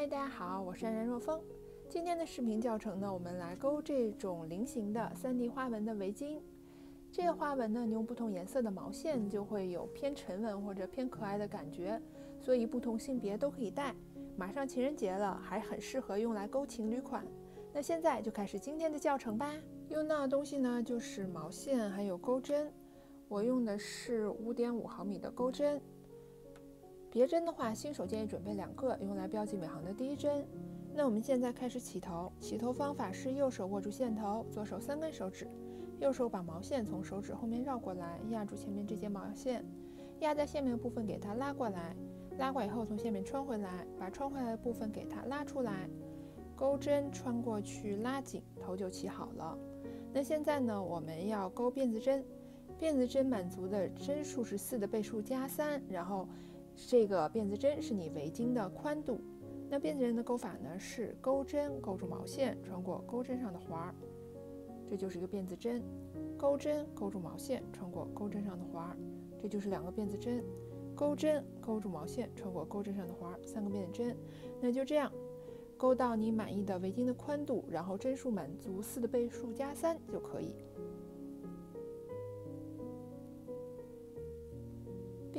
嗨，大家好，我是安然若风。今天的视频教程呢，我们来钩这种菱形的 3D 花纹的围巾。这个花纹呢，你用不同颜色的毛线，就会有偏沉稳或者偏可爱的感觉，所以不同性别都可以戴。马上情人节了，还很适合用来钩情侣款。那现在就开始今天的教程吧。用到的东西呢，就是毛线还有钩针。我用的是5.5毫米的钩针。别针的话，新手建议准备两个，用来标记每行的第一针。那我们现在开始起头，起头方法是右手握住线头，左手三根手指，右手把毛线从手指后面绕过来，压住前面这节毛线，压在下面的部分给它拉过来，拉过以后从下面穿回来，把穿回来的部分给它拉出来，钩针穿过去拉紧，头就起好了。那现在呢，我们要钩辫子针，辫子针满足的针数是四的倍数加三，然后。这个辫子针是你围巾的宽度。那辫子针的钩法呢？是钩针勾住毛线，穿过钩针上的环儿，这就是一个辫子针。钩针勾住毛线，穿过钩针上的环儿，这就是两个辫子针。钩针勾住毛线，穿过钩针上的环儿，三个辫子针。那就这样，勾到你满意的围巾的宽度，然后针数满足四的倍数加三就可以。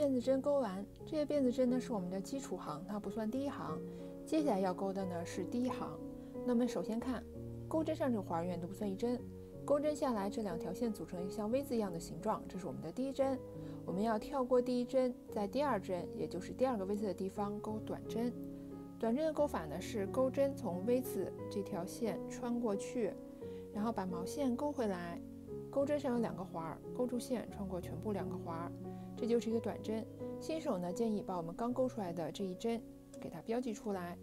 辫子针钩完，这些辫子针呢是我们的基础行，它不算第一行。接下来要钩的呢是第一行。那么首先看钩针上这个环远都不算一针，钩针下来这两条线组成一个像 V 字一样的形状，这是我们的第一针。我们要跳过第一针，在第二针，也就是第二个 V 字的地方钩短针。短针的钩法呢是钩针从 V 字这条线穿过去，然后把毛线钩回来。钩针上有两个环儿，钩住线穿过全部两个环儿。这就是一个短针，新手呢建议把我们刚钩出来的这一针给它标记出来，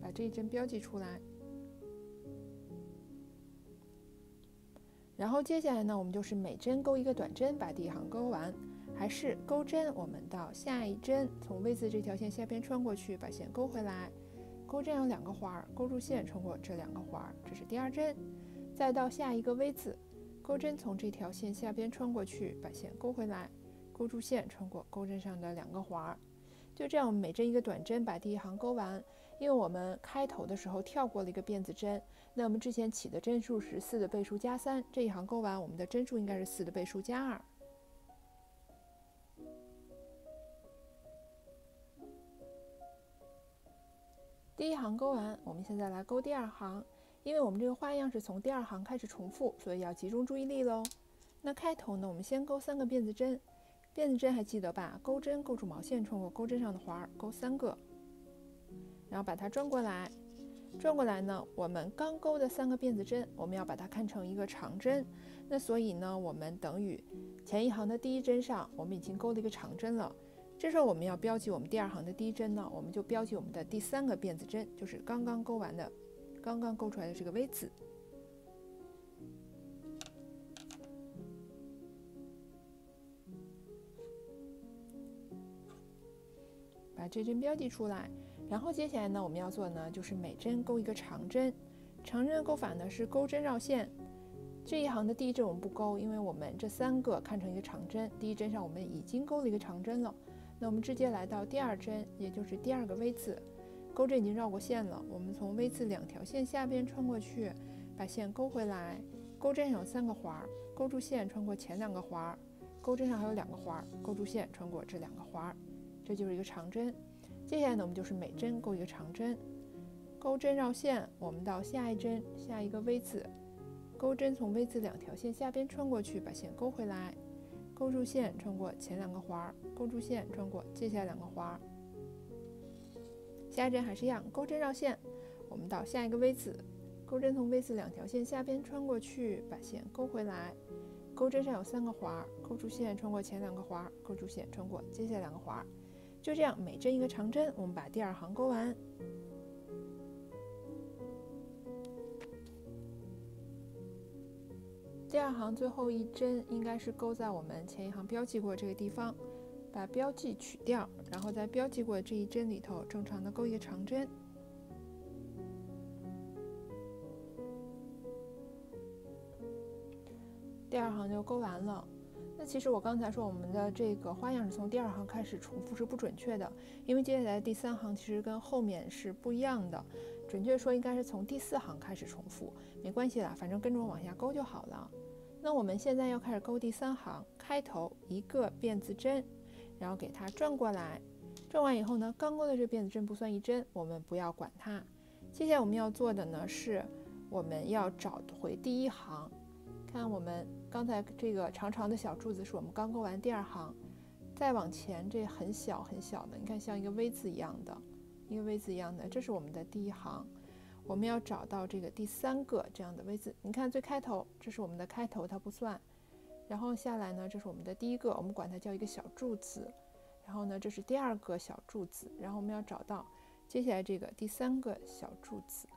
把这一针标记出来。然后接下来呢，我们就是每针钩一个短针，把第一行钩完。还是钩针，我们到下一针，从 V 字这条线下边穿过去，把线钩回来。钩针有两个环儿，钩住线穿过这两个环儿，这是第二针。再到下一个 V 字，钩针从这条线下边穿过去，把线钩回来，钩住线穿过钩针上的两个环儿。就这样，每针一个短针，把第一行钩完。因为我们开头的时候跳过了一个辫子针，那我们之前起的针数是四的倍数加三，这一行钩完，我们的针数应该是四的倍数加二。第一行钩完，我们现在来钩第二行。因为我们这个花样是从第二行开始重复，所以要集中注意力喽。那开头呢，我们先钩三个辫子针，辫子针还记得吧？钩针勾住毛线，穿过钩针上的环儿，钩三个，然后把它转过来。转过来呢，我们刚钩的三个辫子针，我们要把它看成一个长针。那所以呢，我们等于前一行的第一针上，我们已经钩了一个长针了。这时候我们要标记我们第二行的第一针呢，我们就标记我们的第三个辫子针，就是刚刚钩完的，刚刚钩出来的这个 V 字，把这针标记出来。然后接下来呢，我们要做呢，就是每针钩一个长针。长针的钩法呢是钩针绕线。这一行的第一针我们不钩，因为我们这三个看成一个长针，第一针上我们已经钩了一个长针了。那我们直接来到第二针，也就是第二个 V 字，钩针已经绕过线了。我们从 V 字两条线下边穿过去，把线钩回来。钩针上有三个环儿，钩住线穿过前两个环儿，钩针上还有两个环儿，钩住线穿过这两个环儿，这就是一个长针。接下来呢，我们就是每针钩一个长针，钩针绕线。我们到下一针，下一个 V 字，钩针从 V 字两条线下边穿过去，把线钩回来。钩住线，穿过前两个环儿，钩住线，穿过接下来两个环。下一针还是一样，钩针绕线。我们到下一个 V 字，钩针从 V 字两条线下边穿过去，把线钩回来。钩针上有三个环儿，钩住线，穿过前两个环儿，钩住线，穿过接下来两个环。就这样，每针一个长针，我们把第二行钩完。第二行最后一针应该是钩在我们前一行标记过这个地方，把标记取掉，然后在标记过这一针里头正常的钩一个长针。第二行就勾完了。那其实我刚才说我们的这个花样是从第二行开始重复是不准确的，因为接下来第三行其实跟后面是不一样的，准确说应该是从第四行开始重复，没关系啦，反正跟着我往下勾就好了。那我们现在要开始勾第三行，开头一个辫子针，然后给它转过来，转完以后呢，刚勾的这辫子针不算一针，我们不要管它。接下来我们要做的呢是，我们要找回第一行，看我们。刚才这个长长的小柱子是我们刚勾完第二行，再往前这很小很小的，你看像一个 V 字一样的，一个 V 字一样的，这是我们的第一行。我们要找到这个第三个这样的 V 字，你看最开头，这是我们的开头，它不算。然后下来呢，这是我们的第一个，我们管它叫一个小柱子。然后呢，这是第二个小柱子。然后我们要找到接下来这个第三个小柱子。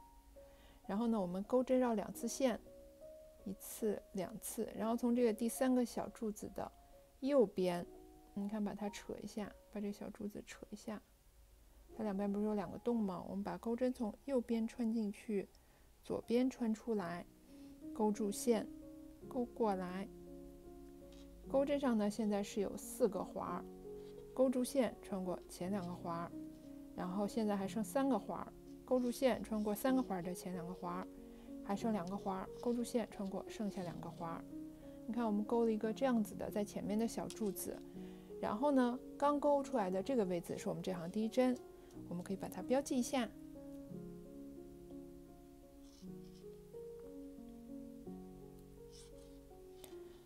然后呢，我们钩针绕两次线。一次、两次，然后从这个第三个小柱子的右边，你看，把它扯一下，把这个小柱子扯一下，它两边不是有两个洞吗？我们把钩针从右边穿进去，左边穿出来，勾住线，勾过来。钩针上呢，现在是有四个环，勾住线穿过前两个环儿，然后现在还剩三个环，勾住线穿过三个环儿的前两个环儿。还剩两个环，勾住线穿过剩下两个环儿。你看，我们勾了一个这样子的，在前面的小柱子。然后呢，刚勾出来的这个位置是我们这行第一针，我们可以把它标记一下。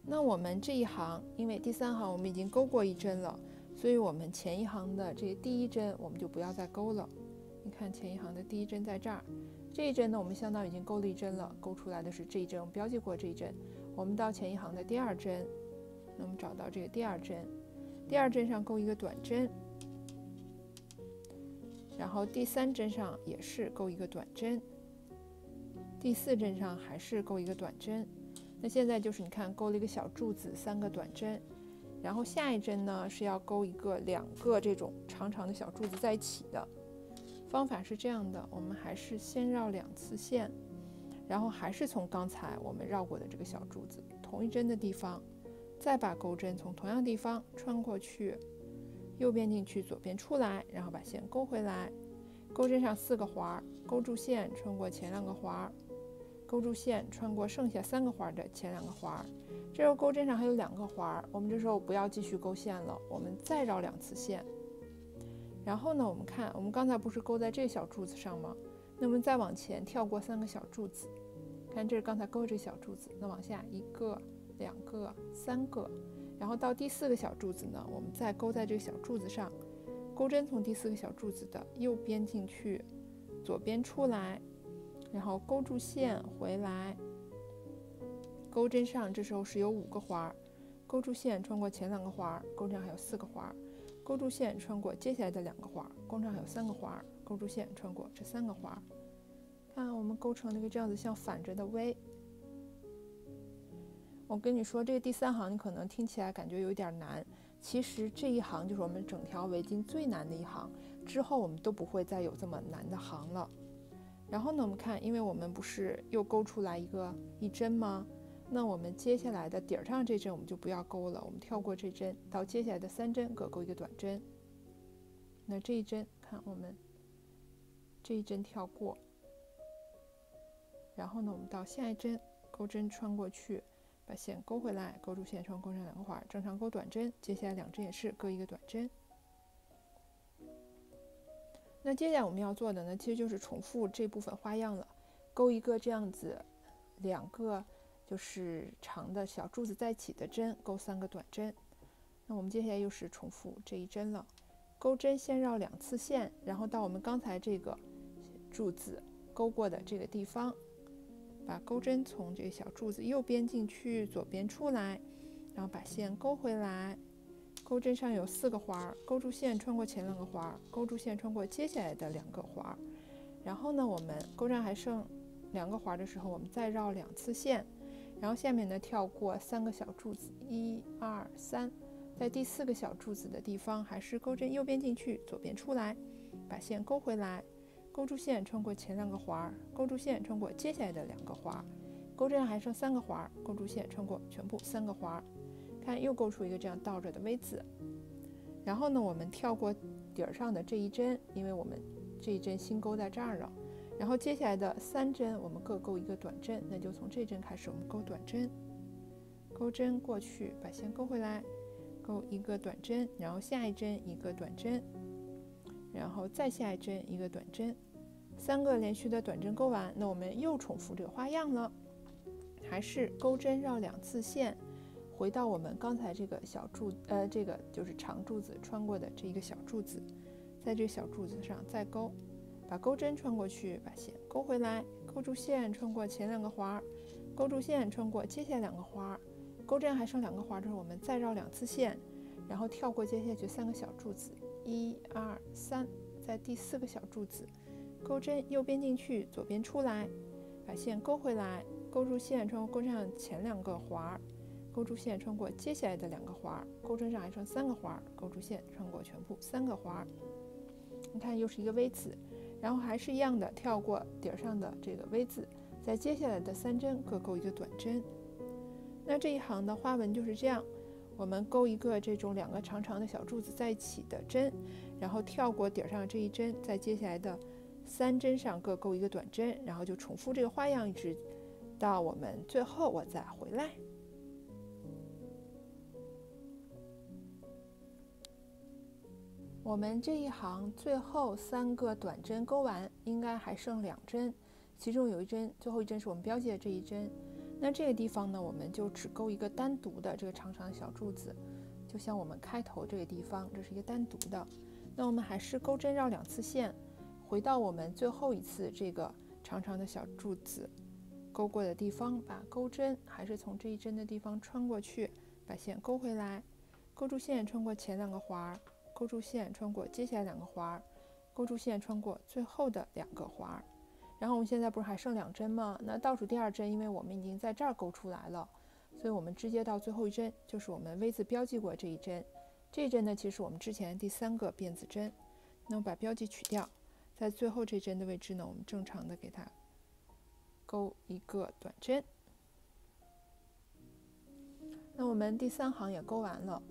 那我们这一行，因为第三行我们已经勾过一针了，所以我们前一行的这第一针我们就不要再勾了。你看，前一行的第一针在这儿。这一针呢，我们相当于已经勾了一针了，勾出来的是这一针，我标记过这一针。我们到前一行的第二针，那我们找到这个第二针，第二针上勾一个短针，然后第三针上也是勾一个短针，第四针上还是勾一个短针。那现在就是你看勾了一个小柱子，三个短针，然后下一针呢是要勾一个两个这种长长的小柱子在一起的。方法是这样的，我们还是先绕两次线，然后还是从刚才我们绕过的这个小柱子同一针的地方，再把钩针从同样地方穿过去，右边进去，左边出来，然后把线勾回来。钩针上四个环，勾住线穿过前两个环，勾住线穿过剩下三个环的前两个环。这时候钩针上还有两个环，我们这时候不要继续勾线了，我们再绕两次线。然后呢，我们看，我们刚才不是勾在这小柱子上吗？那我们再往前跳过三个小柱子，看这是刚才勾这小柱子，那往下一个、两个、三个，然后到第四个小柱子呢，我们再勾在这个小柱子上，钩针从第四个小柱子的右边进去，左边出来，然后勾住线回来，钩针上这时候是有五个环，勾住线穿过前两个环，钩针还有四个环。勾住线穿过接下来的两个环，弓上还有三个环，勾住线穿过这三个环，看我们勾成了一个这样子像反着的 V。我跟你说，这个第三行你可能听起来感觉有点难，其实这一行就是我们整条围巾最难的一行，之后我们都不会再有这么难的行了。然后呢，我们看，因为我们不是又勾出来一个一针吗？那我们接下来的底儿上这针我们就不要勾了，我们跳过这针，到接下来的三针各勾一个短针。那这一针看我们这一针跳过，然后呢，我们到下一针钩针穿过去，把线勾回来，勾住线穿钩上两个环，正常勾短针。接下来两针也是各一个短针。那接下来我们要做的呢，其实就是重复这部分花样了，勾一个这样子两个。就是长的小柱子在一起的针，勾三个短针。那我们接下来又是重复这一针了。钩针先绕两次线，然后到我们刚才这个柱子勾过的这个地方，把钩针从这个小柱子右边进去，左边出来，然后把线勾回来。钩针上有四个环，勾住线穿过前两个环，勾住线穿过接下来的两个环。然后呢，我们钩针还剩两个环的时候，我们再绕两次线。然后下面呢，跳过三个小柱子，一二三，在第四个小柱子的地方，还是钩针右边进去，左边出来，把线勾回来，勾住线穿过前两个环儿，勾住线穿过接下来的两个环儿，钩针还剩三个环儿，勾住线穿过全部三个环儿，看又勾出一个这样倒着的 V 字。然后呢，我们跳过底儿上的这一针，因为我们这一针新钩在这儿了。然后接下来的三针，我们各勾一个短针，那就从这针开始，我们勾短针，钩针过去，把线勾回来，勾一个短针，然后下一针一个短针，然后再下一针一个短针，三个连续的短针勾完，那我们又重复这个花样了，还是钩针绕两次线，回到我们刚才这个小柱，呃，这个就是长柱子穿过的这一个小柱子，在这小柱子上再勾。把钩针穿过去，把线勾回来，勾住线穿过前两个环儿，勾住线穿过接下来两个环儿，钩针还剩两个环儿的时候，我们再绕两次线，然后跳过接下去三个小柱子，一二三，在第四个小柱子，钩针右边进去，左边出来，把线勾回来，勾住线穿过钩针上前两个环儿，勾住线穿过接下来的两个环儿，钩针上还剩三个环儿，勾住线穿过全部三个环儿，你看又是一个 V 字。然后还是一样的，跳过底儿上的这个 V 字，在接下来的三针各勾一个短针。那这一行的花纹就是这样，我们勾一个这种两个长长的小柱子在一起的针，然后跳过底儿上这一针，在接下来的三针上各勾一个短针，然后就重复这个花样，一直到我们最后我再回来。我们这一行最后三个短针勾完，应该还剩两针，其中有一针，最后一针是我们标记的这一针。那这个地方呢，我们就只勾一个单独的这个长长的小柱子，就像我们开头这个地方，这是一个单独的。那我们还是钩针绕两次线，回到我们最后一次这个长长的小柱子勾过的地方，把钩针还是从这一针的地方穿过去，把线勾回来，勾住线穿过前两个环儿。勾住线穿过接下来两个环儿，勾住线穿过最后的两个环儿，然后我们现在不是还剩两针吗？那倒数第二针，因为我们已经在这儿勾出来了，所以我们直接到最后一针，就是我们 V 字标记过这一针。这一针呢，其实我们之前第三个辫子针。那我把标记取掉，在最后这针的位置呢，我们正常的给它勾一个短针。那我们第三行也勾完了。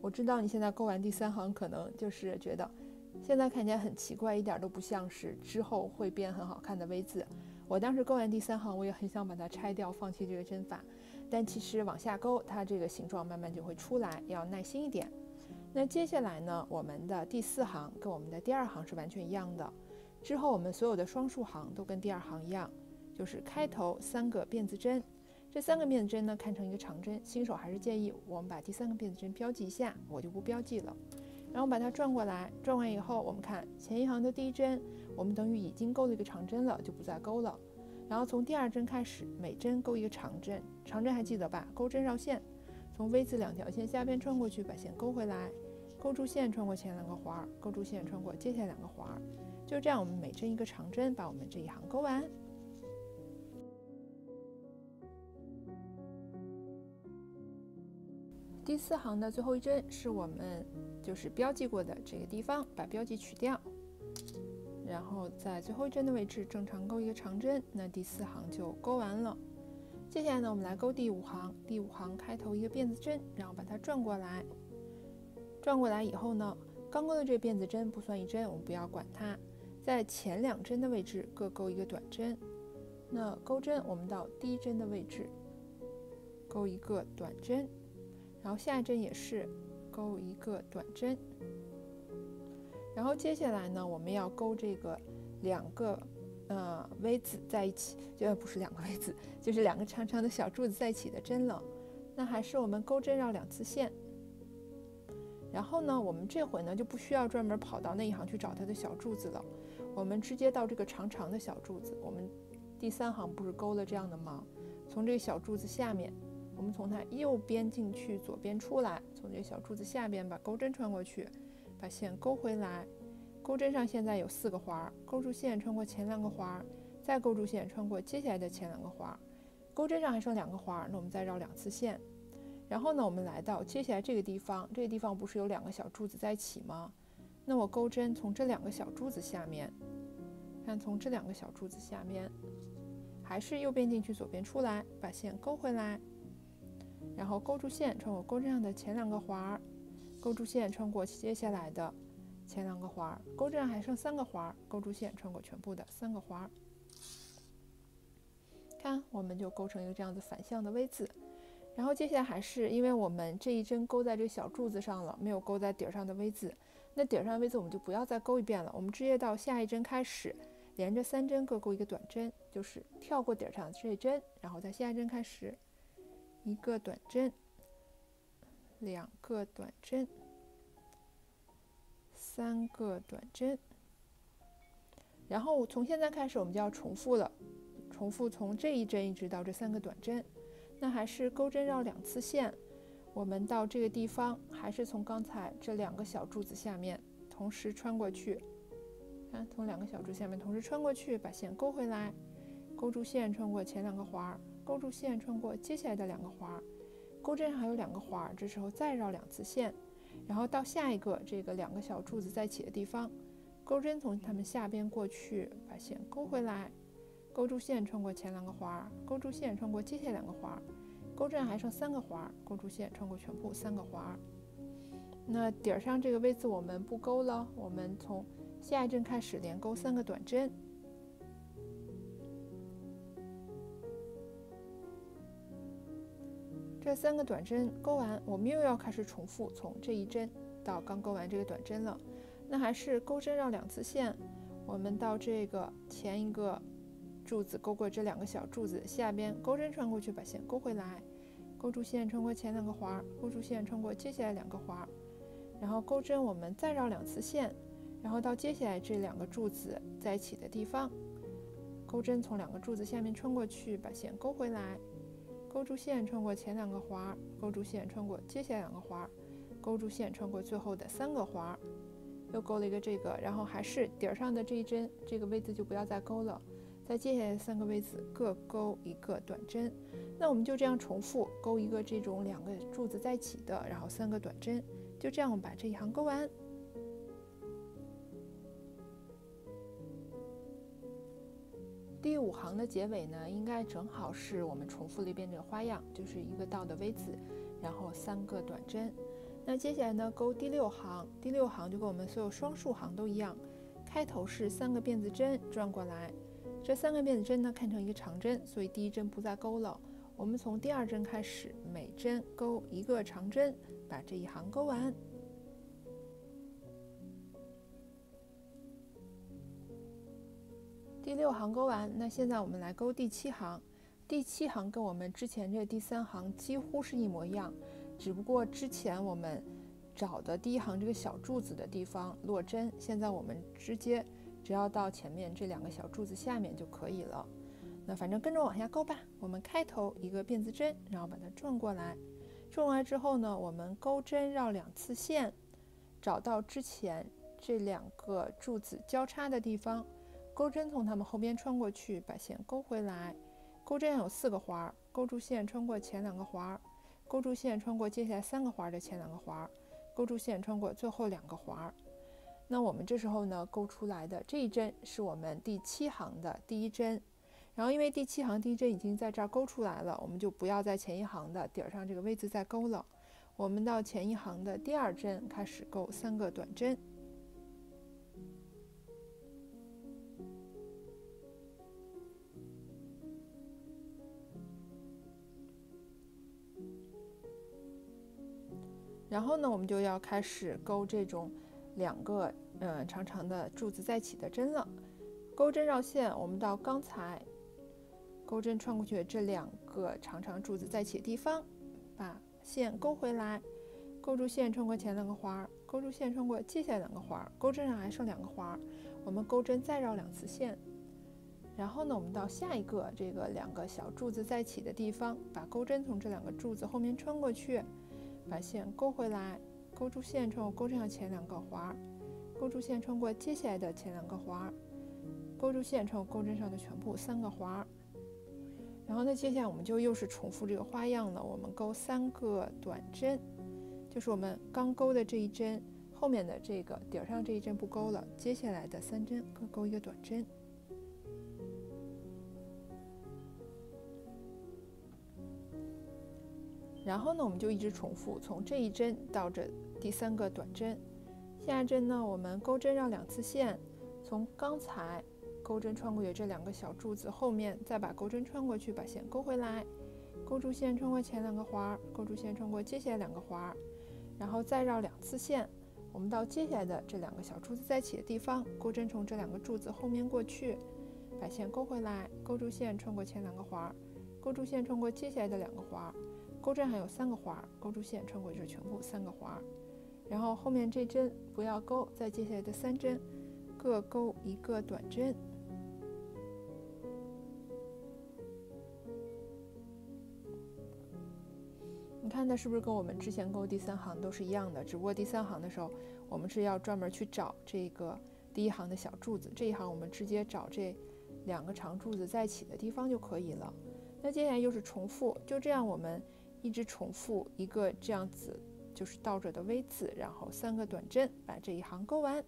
我知道你现在勾完第三行，可能就是觉得现在看起来很奇怪，一点都不像是之后会变很好看的 V 字。我当时勾完第三行，我也很想把它拆掉，放弃这个针法。但其实往下勾，它这个形状慢慢就会出来，要耐心一点。那接下来呢，我们的第四行跟我们的第二行是完全一样的。之后我们所有的双数行都跟第二行一样，就是开头三个辫子针。这三个辫子针呢，看成一个长针。新手还是建议我们把第三个辫子针标记一下，我就不标记了。然后把它转过来，转完以后，我们看前一行的第一针，我们等于已经勾了一个长针了，就不再勾了。然后从第二针开始，每针勾一个长针，长针还记得吧？钩针绕线，从 V 字两条线下边穿过去，把线勾回来，勾住线穿过前两个环儿，勾住线穿过接下来两个环儿，就这样，我们每针一个长针，把我们这一行勾完。第四行的最后一针是我们就是标记过的这个地方，把标记取掉，然后在最后一针的位置正常勾一个长针，那第四行就勾完了。接下来呢，我们来勾第五行，第五行开头一个辫子针，然后把它转过来，转过来以后呢，刚勾的这辫子针不算一针，我们不要管它，在前两针的位置各勾一个短针。那钩针我们到第一针的位置勾一个短针。然后下一针也是勾一个短针，然后接下来呢，我们要勾这个两个呃 V 字在一起，就不是两个 V 字，就是两个长长的小柱子在一起的针了。那还是我们钩针绕两次线，然后呢，我们这回呢就不需要专门跑到那一行去找它的小柱子了，我们直接到这个长长的小柱子。我们第三行不是勾了这样的吗？从这个小柱子下面。我们从它右边进去，左边出来，从这个小柱子下边把钩针穿过去，把线勾回来。钩针上现在有四个环，勾住线穿过前两个环，再勾住线穿过接下来的前两个环。钩针上还剩两个环，那我们再绕两次线。然后呢，我们来到接下来这个地方，这个地方不是有两个小柱子在一起吗？那我钩针从这两个小柱子下面，看从这两个小柱子下面，还是右边进去，左边出来，把线勾回来，然后勾住线，穿过钩针上的前两个环儿，勾住线，穿过接下来的前两个环儿，钩针上还剩三个环儿，勾住线，穿过全部的三个环儿。看，我们就勾成一个这样子反向的 V 字。然后接下来还是因为我们这一针勾在这个小柱子上了，没有勾在底上的 V 字。那底上的 V 字我们就不要再勾一遍了，我们直接到下一针开始，连着三针各勾一个短针，就是跳过底儿上这一针，然后在下一针开始一个短针，两个短针，三个短针。然后从现在开始我们就要重复了，重复从这一针一直到这三个短针。那还是钩针绕两次线，我们到这个地方，还是从刚才这两个小柱子下面同时穿过去。看，从两个小柱下面同时穿过去，把线勾回来，勾住线穿过前两个环儿，勾住线穿过接下来的两个环儿，钩针还有两个环儿，这时候再绕两次线，然后到下一个这个两个小柱子在一起的地方，钩针从它们下边过去，把线勾回来。勾住线穿过前两个环儿，勾住线穿过接下来两个环儿，钩针还剩三个环儿，勾住线穿过全部三个环儿。那底儿上这个位置我们不勾了，我们从下一针开始连勾三个短针。这三个短针勾完，我们又要开始重复从这一针到刚勾完这个短针了。那还是钩针绕两次线，我们到这个前一个。柱子勾过这两个小柱子，下边钩针穿过去，把线勾回来，勾住线穿过前两个环儿，勾住线穿过接下来两个环，然后钩针我们再绕两次线，然后到接下来这两个柱子在一起的地方，钩针从两个柱子下面穿过去，把线勾回来，勾住线穿过前两个环儿，勾住线穿过接下来两个环儿，勾住线穿过最后的三个环，又勾了一个这个，然后还是底儿上的这一针这个 V 字就不要再勾了。在接下来三个位子各勾一个短针，那我们就这样重复勾一个这种两个柱子在一起的，然后三个短针，就这样我们把这一行勾完。第五行的结尾呢，应该正好是我们重复了一遍这个花样，就是一个倒的 V 字，然后三个短针。那接下来呢，勾第六行，第六行就跟我们所有双数行都一样，开头是三个辫子针转过来。这三个辫子针呢，看成一个长针，所以第一针不再勾了。我们从第二针开始，每针勾一个长针，把这一行勾完。六行勾完，那现在我们来勾第七行。第七行跟我们之前这第三行几乎是一模一样，只不过之前我们找的第一行这个小柱子的地方落针，现在我们直接。只要到前面这两个小柱子下面就可以了。那反正跟着往下勾吧。我们开头一个辫子针，然后把它转过来。转过来之后呢，我们钩针绕两次线，找到之前这两个柱子交叉的地方，钩针从它们后边穿过去，把线勾回来。钩针有四个环儿，勾住线穿过前两个环儿，勾住线穿过接下来三个环儿的前两个环儿，勾住线穿过最后两个环儿。那我们这时候呢，勾出来的这一针是我们第七行的第一针，然后因为第七行第一针已经在这儿勾出来了，我们就不要在前一行的底儿上这个位置再勾了。我们到前一行的第二针开始勾三个短针，然后呢，我们就要开始勾这种。两个嗯长长的柱子在一起的针了，钩针绕线，我们到刚才钩针穿过去这两个长长柱子在一起的地方，把线勾回来，勾住线穿过前两个环儿，勾住线穿过接下来两个环儿，钩针上还剩两个环儿，我们钩针再绕两次线，然后呢，我们到下一个这个两个小柱子在一起的地方，把钩针从这两个柱子后面穿过去，把线勾回来。勾住线穿过钩针上前两个环儿，勾住线穿过接下来的前两个环儿，勾住线穿过钩针上的全部三个环儿。然后呢，接下来我们就又是重复这个花样了。我们勾三个短针，就是我们刚勾的这一针后面的这个顶上这一针不勾了，接下来的三针各勾一个短针。然后呢，我们就一直重复，从这一针到这第三个短针。下一针呢，我们钩针绕两次线，从刚才钩针穿过去这两个小柱子后面，再把钩针穿过去，把线勾回来，钩住线穿过前两个环，钩住线穿过接下来两个环，然后再绕两次线。我们到接下来的这两个小柱子在一起的地方，钩针从这两个柱子后面过去，把线勾回来，钩住线穿过前两个环，钩住线穿过接下来的两个环，钩针还有三个环，钩住线穿过这全部三个环，然后后面这针不要钩，在接下来的三针各钩一个短针。你看它是不是跟我们之前钩第三行都是一样的？只不过第三行的时候，我们是要专门去找这个第一行的小柱子，这一行我们直接找这两个长柱子在一起的地方就可以了。那接下来又是重复，就这样我们一直重复一个这样子，就是倒着的 V 字，然后三个短针把这一行钩完。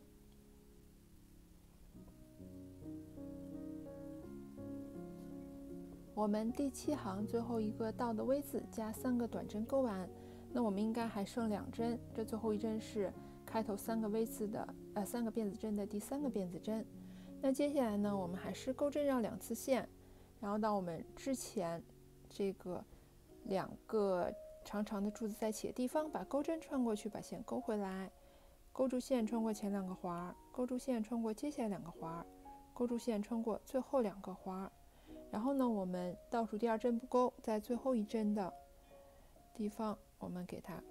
我们第七行最后一个倒的 V 字加三个短针钩完，那我们应该还剩两针，这最后一针是开头三个 V 字的呃三个辫子针的第三个辫子针。那接下来呢，我们还是钩针绕两次线，然后到我们之前这个两个长长的柱子在一起的地方，把钩针穿过去，把线勾回来，勾住线穿过前两个环，勾住线穿过接下来两个环，勾住线穿过最后两个环。然后呢，我们倒数第二针不钩，在最后一针的地方，我们给它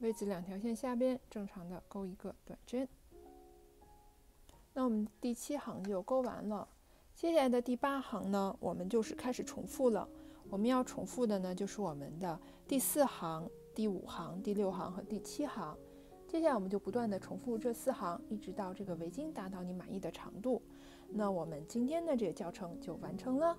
位置两条线下边正常的钩一个短针。那我们第七行就钩完了。接下来的第八行呢，我们就是开始重复了。我们要重复的呢，就是我们的第四行、第五行、第六行和第七行。接下来我们就不断的重复这四行，一直到这个围巾达到你满意的长度。那我们今天的这个教程就完成了。